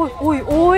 uy, uy, uy.